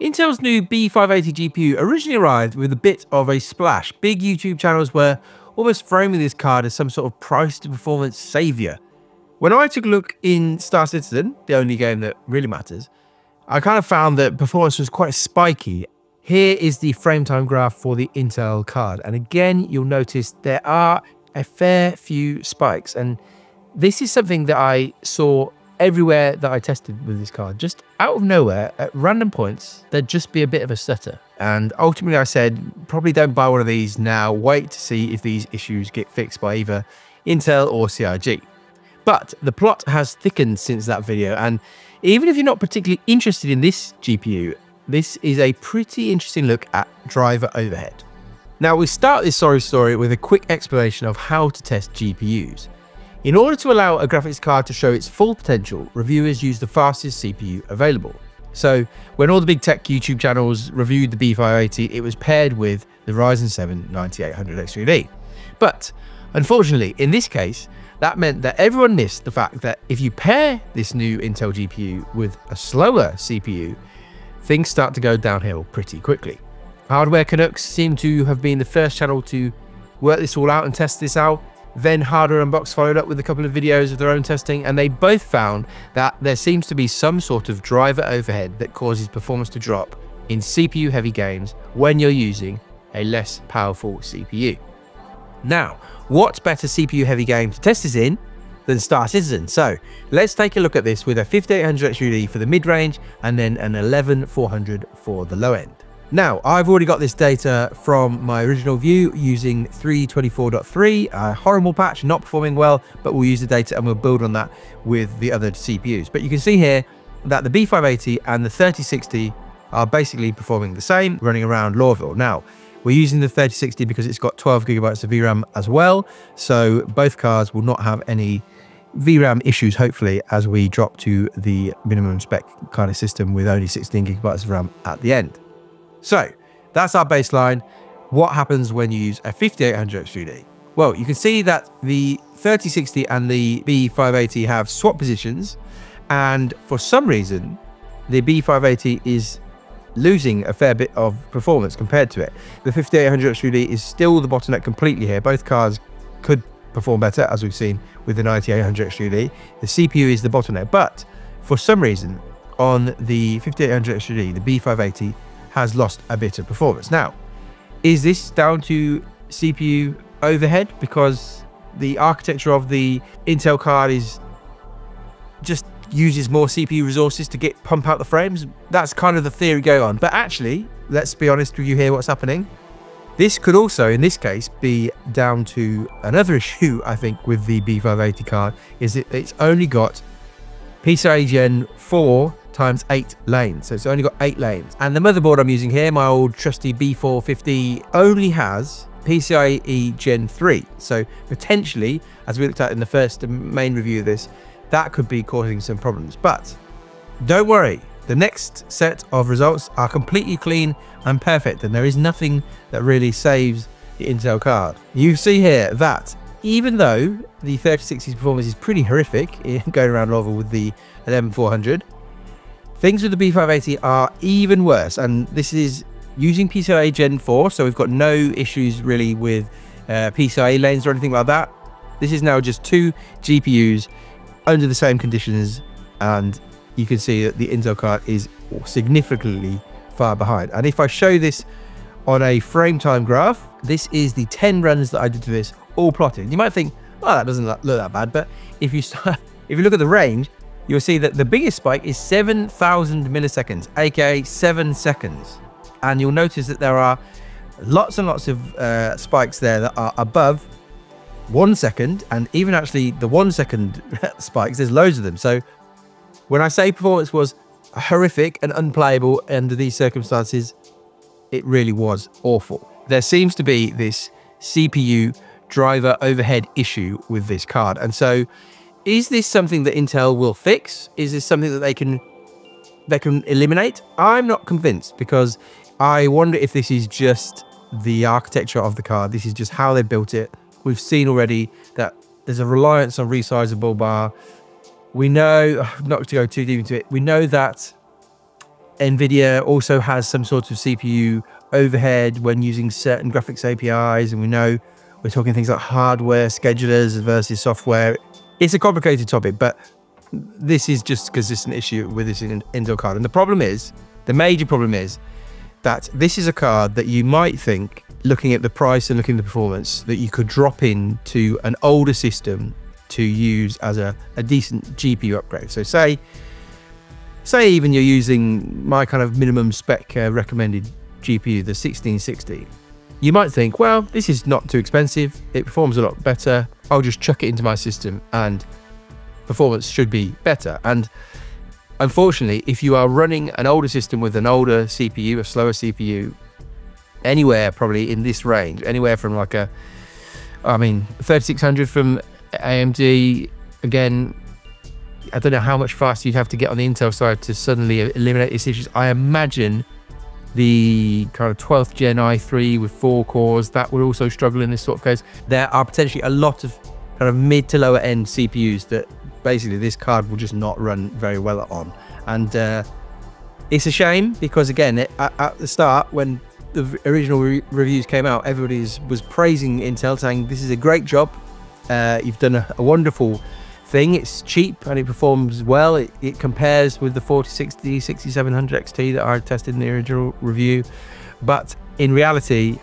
Intel's new B580 GPU originally arrived with a bit of a splash. Big YouTube channels were almost framing this card as some sort of price to performance savior. When I took a look in Star Citizen, the only game that really matters, I kind of found that performance was quite spiky. Here is the frame time graph for the Intel card. And again, you'll notice there are a fair few spikes. And this is something that I saw everywhere that I tested with this card, just out of nowhere, at random points, there'd just be a bit of a stutter. And ultimately, I said, probably don't buy one of these now. Wait to see if these issues get fixed by either Intel or CIG. But the plot has thickened since that video, and even if you're not particularly interested in this GPU, this is a pretty interesting look at driver overhead. Now, we start this sorry story with a quick explanation of how to test GPUs. In order to allow a graphics card to show its full potential, reviewers use the fastest CPU available. So when all the big tech YouTube channels reviewed the B580, it was paired with the Ryzen 7 9800X3D. But unfortunately, in this case, that meant that everyone missed the fact that if you pair this new Intel GPU with a slower CPU, things start to go downhill pretty quickly. Hardware Canucks seem to have been the first channel to work this all out and test this out, then Hardware Unboxed followed up with a couple of videos of their own testing, and they both found that there seems to be some sort of driver overhead that causes performance to drop in CPU heavy games when you're using a less powerful CPU. Now, what better CPU heavy game to test this in than Star Citizen? So let's take a look at this with a 5800 X3D for the mid range and then an 11400 for the low end. Now, I've already got this data from my original view using 324.3, a horrible patch, not performing well, but we'll use the data and we'll build on that with the other CPUs. But you can see here that the B580 and the 3060 are basically performing the same, running around Lorville. Now, we're using the 3060 because it's got 12 gigabytes of VRAM as well, so both cards will not have any VRAM issues, hopefully, as we drop to the minimum spec kind of system with only 16 gigabytes of RAM at the end. So that's our baseline. What happens when you use a 5800 X3D? Well, you can see that the 3060 and the B580 have swap positions. And for some reason, the B580 is losing a fair bit of performance compared to it. The 5800 X3D is still the bottleneck completely here. Both cars could perform better, as we've seen with the 9800 X3D. The CPU is the bottleneck, but for some reason, on the 5800 X3D, the B580 has lost a bit of performance. Now, is this down to CPU overhead because the architecture of the Intel card is just uses more CPU resources to get pump out the frames? That's kind of the theory going on. But actually, let's be honest with you here what's happening. This could also, in this case, be down to another issue, I think, with the B580 card, is that it's only got PCIe Gen 4 times eight lanes. So it's only got eight lanes. And the motherboard I'm using here, my old trusty B450, only has PCIe Gen 3. So potentially, as we looked at in the first main review of this, that could be causing some problems. But don't worry, the next set of results are completely clean and perfect, and there is nothing that really saves the Intel card. You see here that even though the 3060's performance is pretty horrific going around Lorville with the 11400, Things with the B580 are even worse, and this is using PCIe Gen 4, so we've got no issues really with uh, PCIe lanes or anything like that. This is now just two GPUs under the same conditions, and you can see that the Intel card is significantly far behind. And if I show this on a frame time graph, this is the 10 runs that I did to this all plotted. You might think, oh, that doesn't look that bad, but if you start, if you look at the range, you'll see that the biggest spike is 7,000 milliseconds, aka 7 seconds. And you'll notice that there are lots and lots of uh, spikes there that are above one second, and even actually the one second spikes, there's loads of them. So when I say performance was horrific and unplayable under these circumstances, it really was awful. There seems to be this CPU driver overhead issue with this card. And so is this something that Intel will fix? Is this something that they can they can eliminate? I'm not convinced because I wonder if this is just the architecture of the card. This is just how they built it. We've seen already that there's a reliance on resizable bar. We know, not to go too deep into it, we know that NVIDIA also has some sort of CPU overhead when using certain graphics APIs. And we know we're talking things like hardware schedulers versus software. It's a complicated topic, but this is just because it's an issue with this Intel card. And the problem is, the major problem is that this is a card that you might think, looking at the price and looking at the performance, that you could drop in to an older system to use as a, a decent GPU upgrade. So say, say even you're using my kind of minimum spec uh, recommended GPU, the 1660. You might think, well, this is not too expensive. It performs a lot better. I'll just chuck it into my system and performance should be better. And unfortunately, if you are running an older system with an older CPU, a slower CPU, anywhere probably in this range, anywhere from like a, I mean, 3600 from AMD, again, I don't know how much faster you'd have to get on the Intel side to suddenly eliminate these issues. I imagine the kind of 12th gen i3 with four cores, that would also struggle in this sort of case. There are potentially a lot of kind of mid to lower end CPUs that basically this card will just not run very well on. And uh, it's a shame because again, it, at, at, the start when the original re reviews came out, everybody was praising Intel, saying this is a great job. Uh, you've done a, a, wonderful thing. It's cheap and it performs well. It, it compares with the 4060, 6700 XT that I tested in the original review. But in reality,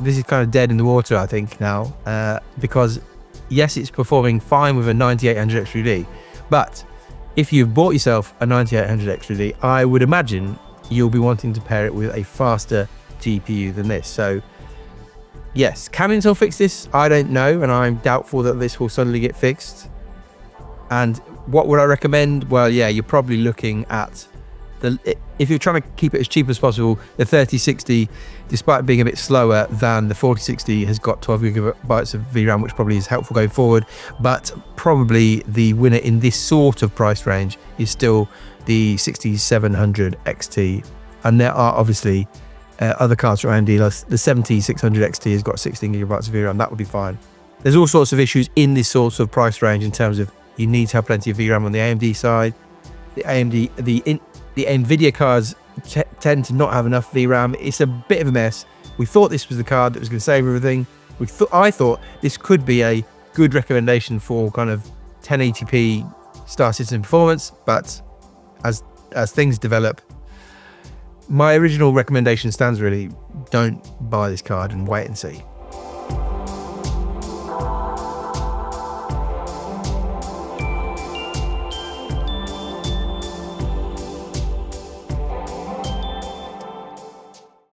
this is kind of dead in the water, I think, now, uh, because yes, it's performing fine with a 9800 X3D, but if you've bought yourself a 9800 X3D, I would imagine you'll be wanting to pair it with a faster GPU than this. So yes, can Intel fix this? I don't know, and I'm doubtful that this will suddenly get fixed. And what would I recommend? Well, yeah, you're probably looking at the if you're trying to keep it as cheap as possible, the 3060, despite being a bit slower than the 4060, has got 12 gigabytes of VRAM, which probably is helpful going forward. But probably the winner in this sort of price range is still the 6700 XT. And there are obviously uh, other cards from AMD, the 7600 XT has got 16 gigabytes of VRAM, that would be fine. There's all sorts of issues in this sort of price range in terms of you need to have plenty of VRAM on the AMD side. The AMD, the in, the NVIDIA cards tend to not have enough VRAM. It's a bit of a mess. We thought this was the card that was going to save everything. We th I thought this could be a good recommendation for kind of 1080p Star Citizen performance, but as as things develop, my original recommendation stands really. Don't buy this card and wait and see.